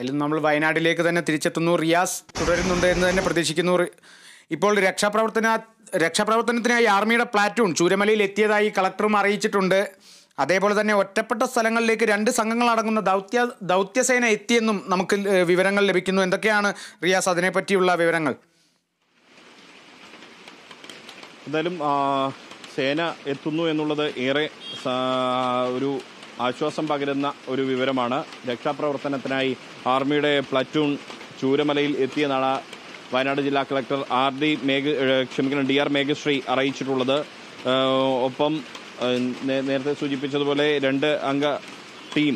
അതിൽ നമ്മൾ വയനാട്ടിലേക്ക് തന്നെ തിരിച്ചെത്തുന്നു. റിയാസ് തുടരുന്നുണ്ട് എന്ന് തന്നെ പ്രതീക്ഷിക്കുന്നു. ഇപ്പോൾ രക്ഷാപ്രവർത്തന രക്ഷാപ്രവർത്തനത്തിനായി ആർമിയുടെ പ്ലാറ്റൂൺ ചൂരമലയിൽ എത്തിയതായി കളക്ടറും അറിയിച്ചിട്ടുണ്ട്. അതേപോലെ തന്നെ ഒറ്റപ്പെട്ട സ്ഥലങ്ങളിലേക്ക് രണ്ട് സംഘങ്ങൾ അടങ്ങുന്ന ദൗത്യ ദൗത്യസേന എത്തിയെന്നും നമുക്ക് വിവരങ്ങൾ ലഭിക്കുന്നു. എന്തൊക്കെയാണ് റിയാസ് അതിനെപ്പറ്റിയുള്ള വിവരങ്ങൾ? എന്തായാലും സേന എത്തുന്നു എന്നുള്ളത് ഏറെ ഒരു ആശ്വാസം പകരുന്ന ഒരു വിവരമാണ്. രക്ഷാപ്രവർത്തനത്തിനായി ആർമിയുടെ പ്ലറ്റൂൺ ചൂരമലയിൽ എത്തിയെന്നാണ് വയനാട് ജില്ലാ കളക്ടർ ആർ ഡി മേഘ ക്ഷമിക്കണം ഡി ആർ മേഘശ്രീ അറിയിച്ചിട്ടുള്ളത്. ഒപ്പം നേരത്തെ സൂചിപ്പിച്ചതുപോലെ രണ്ട് അംഗ ടീം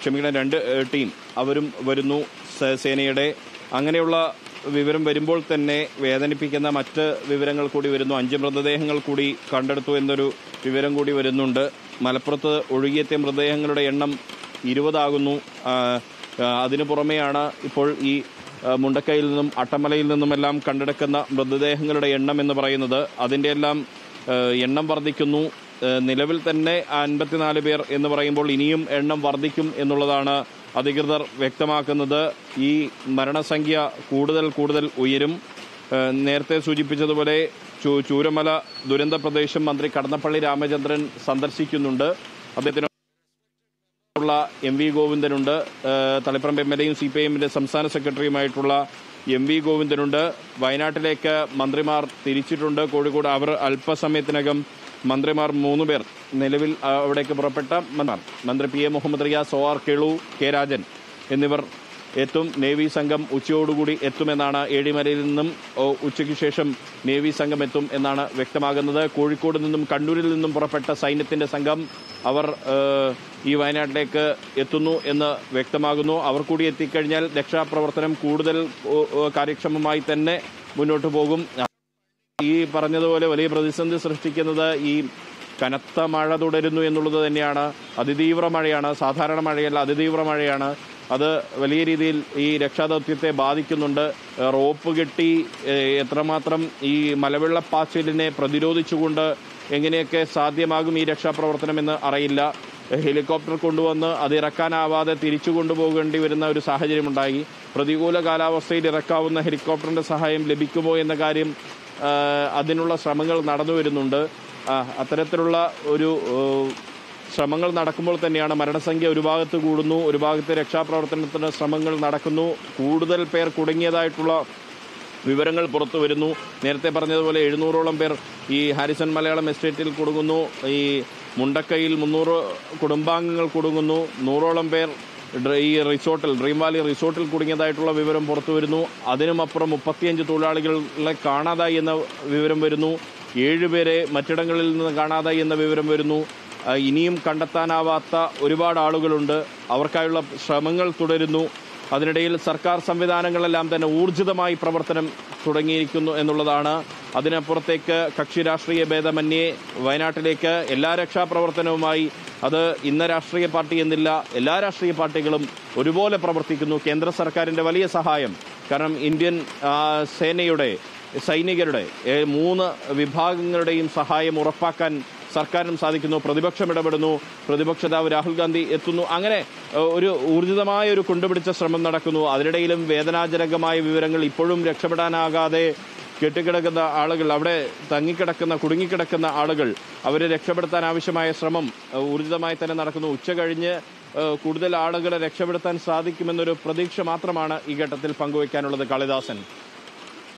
ക്ഷമിക്കണം രണ്ട് ടീം അവരും വരുന്നു സേനയുടെ. അങ്ങനെയുള്ള വിവരം വരുമ്പോൾ തന്നെ വേദനിപ്പിക്കുന്ന മറ്റ് വിവരങ്ങൾ കൂടി വരുന്നു. അഞ്ച് മൃതദേഹങ്ങൾ കൂടി കണ്ടെടുത്തു എന്നൊരു വിവരം കൂടി വരുന്നുണ്ട്. മലപ്പുറത്ത് ഒഴുകിയെത്തിയ മൃതദേഹങ്ങളുടെ എണ്ണം ഇരുപതാകുന്നു. അതിനു പുറമെയാണ് ഇപ്പോൾ ഈ മുണ്ടക്കയിൽ നിന്നും അട്ടമലയിൽ നിന്നുമെല്ലാം കണ്ടെടുക്കുന്ന മൃതദേഹങ്ങളുടെ എണ്ണം എന്ന് പറയുന്നത്. അതിന്റെ എല്ലാം എണ്ണം വർദ്ധിക്കുന്നു. നിലവിൽ തന്നെ അൻപത്തിനാല് പേർ എന്ന് പറയുമ്പോൾ ഇനിയും എണ്ണം വർദ്ധിക്കും എന്നുള്ളതാണ് അധികൃതർ വ്യക്തമാക്കുന്നത് ഈ മരണസംഖ്യ കൂടുതൽ കൂടുതൽ ഉയരും. നേരത്തെ സൂചിപ്പിച്ചതുപോലെ ചൂരമല ദുരന്ത പ്രദേശം മന്ത്രി കടന്നപ്പള്ളി രാമചന്ദ്രൻ സന്ദർശിക്കുന്നുണ്ട്. അദ്ദേഹത്തിന് ഉള്ള എം വി ഗോവിന്ദനുണ്ട്. തളിപ്പറമ്പ് എം എൽ എയും സി പി സംസ്ഥാന സെക്രട്ടറിയുമായിട്ടുള്ള എം വി ഗോവിന്ദനുണ്ട്. വയനാട്ടിലേക്ക് മന്ത്രിമാർ തിരിച്ചിട്ടുണ്ട്. കോഴിക്കോട് അവർ അല്പസമയത്തിനകം മന്ത്രിമാർ മൂന്ന് പേർ നിലവിൽ അവിടേക്ക് പുറപ്പെട്ട മന്ത്രി P A Muhammad Riyas O R Kelu K Rajan എന്നിവർ എത്തും. നേവി സംഘം ഉച്ചയോടുകൂടി എത്തുമെന്നാണ് ഏഴിമലയിൽ നിന്നും ഉച്ചയ്ക്ക് ശേഷം നേവി സംഘം എത്തും എന്നാണ് വ്യക്തമാകുന്നത്. കോഴിക്കോട് നിന്നും കണ്ണൂരിൽ നിന്നും പുറപ്പെട്ട സൈന്യത്തിന്റെ സംഘം അവർ ഈ വയനാട്ടിലേക്ക് എത്തുന്നു എന്ന് വ്യക്തമാകുന്നു. അവർ കൂടി എത്തിക്കഴിഞ്ഞാൽ രക്ഷാപ്രവർത്തനം കൂടുതൽ കാര്യക്ഷമമായി തന്നെ മുന്നോട്ട് പോകും. ഈ പറഞ്ഞതുപോലെ വലിയ പ്രതിസന്ധി സൃഷ്ടിക്കുന്നത് ഈ കനത്ത മഴ തുടരുന്നു എന്നുള്ളത് തന്നെയാണ്. അതിതീവ്ര മഴയാണ്. സാധാരണ മഴയല്ല അതിതീവ്ര മഴയാണ്. അത് വലിയ രീതിയിൽ ഈ രക്ഷാദൗത്യത്തെ ബാധിക്കുന്നുണ്ട്. റോപ്പ് കെട്ടി എത്രമാത്രം ഈ മലവെള്ളപ്പാച്ചിലിനെ പ്രതിരോധിച്ചുകൊണ്ട് എങ്ങനെയൊക്കെ സാധ്യമാകും ഈ രക്ഷാപ്രവർത്തനം എന്ന് അറിയില്ല. ഹെലികോപ്റ്റർ കൊണ്ടുവന്ന് അത് ഇറക്കാനാവാതെ തിരിച്ചു കൊണ്ടുപോകേണ്ടി വരുന്ന ഒരു സാഹചര്യമുണ്ടായി. പ്രതികൂല കാലാവസ്ഥയിൽ ഇറക്കാവുന്ന ഹെലികോപ്റ്ററിന്റെ സഹായം ലഭിക്കുമോ എന്ന കാര്യം അതിനുള്ള ശ്രമങ്ങൾ നടന്നു വരുന്നുണ്ട്. അത്തരത്തിലുള്ള ഒരു ശ്രമങ്ങൾ നടക്കുമ്പോൾ തന്നെയാണ് മരണസംഖ്യ ഒരു ഭാഗത്ത് കൂടുന്നു ഒരു ഭാഗത്ത് രക്ഷാപ്രവർത്തനത്തിന് ശ്രമങ്ങൾ നടക്കുന്നു. കൂടുതൽ പേർ കുടുങ്ങിയതായിട്ടുള്ള വിവരങ്ങൾ പുറത്തു വരുന്നു. നേരത്തെ പറഞ്ഞതുപോലെ എഴുന്നൂറോളം പേർ ഈ ഹാരിസൺ മലയാളം എസ്റ്റേറ്റിൽ കുടുങ്ങുന്നു. ഈ മുണ്ടക്കയിൽ മുന്നൂറ് കുടുംബാംഗങ്ങൾ കുടുങ്ങുന്നു. നൂറോളം പേർ ഈ റിസോർട്ടിൽ ഡ്രീം വാലി റിസോർട്ടിൽ കുടുങ്ങിയതായിട്ടുള്ള വിവരം പുറത്തു വരുന്നു. അതിനുമപ്പുറം മുപ്പത്തിയഞ്ച് തൊഴിലാളികളെ കാണാതായി എന്ന വിവരം വരുന്നു. ഏഴുപേരെ മറ്റിടങ്ങളിൽ നിന്ന് കാണാതായി എന്ന വിവരം വരുന്നു. ഇനിയും കണ്ടെത്താനാവാത്ത ഒരുപാട് ആളുകളുണ്ട്. അവർക്കായുള്ള ശ്രമങ്ങൾ തുടരുന്നു. അതിനിടയിൽ സർക്കാർ സംവിധാനങ്ങളെല്ലാം തന്നെ ഊർജിതമായി പ്രവർത്തനം തുടങ്ങിയിരിക്കുന്നു എന്നുള്ളതാണ് അതിനപ്പുറത്തേക്ക് കക്ഷി രാഷ്ട്രീയ ഭേദമന്യേ വയനാട്ടിലേക്ക് എല്ലാ രക്ഷാപ്രവർത്തനവുമായി അത് ഇന്ന രാഷ്ട്രീയ പാർട്ടി എന്നില്ല. എല്ലാ രാഷ്ട്രീയ പാർട്ടികളും ഒരുപോലെ പ്രവർത്തിക്കുന്നു. കേന്ദ്ര സർക്കാരിന്റെ വലിയ സഹായം. കാരണം ഇന്ത്യൻ സേനയുടെ സൈനികരുടെ മൂന്ന് വിഭാഗങ്ങളുടെയും സഹായം ഉറപ്പാക്കാൻ സർക്കാരിനും സാധിക്കുന്നു. പ്രതിപക്ഷം ഇടപെടുന്നു. പ്രതിപക്ഷ നേതാവ് രാഹുൽ ഗാന്ധി എത്തുന്നു. അങ്ങനെ ഒരു ഊർജിതമായ ഒരു കൊണ്ടുപിടിച്ച ശ്രമം നടക്കുന്നു. അതിനിടയിലും വേദനാജനകമായ വിവരങ്ങൾ ഇപ്പോഴും രക്ഷപ്പെടാനാകാതെ കെട്ടിക്കിടക്കുന്ന ആളുകൾ അവിടെ തങ്ങിക്കിടക്കുന്ന കുടുങ്ങിക്കിടക്കുന്ന ആളുകൾ അവരെ രക്ഷപ്പെടുത്താൻ ആവശ്യമായ ശ്രമം ഊർജിതമായി തന്നെ നടക്കുന്നു. ഉച്ച കഴിഞ്ഞ് കൂടുതൽ ആളുകളെ രക്ഷപ്പെടുത്താൻ സാധിക്കുമെന്നൊരു പ്രതീക്ഷ മാത്രമാണ് ഈ ഘട്ടത്തിൽ പങ്കുവയ്ക്കാനുള്ളത് കാളിദാസൻ.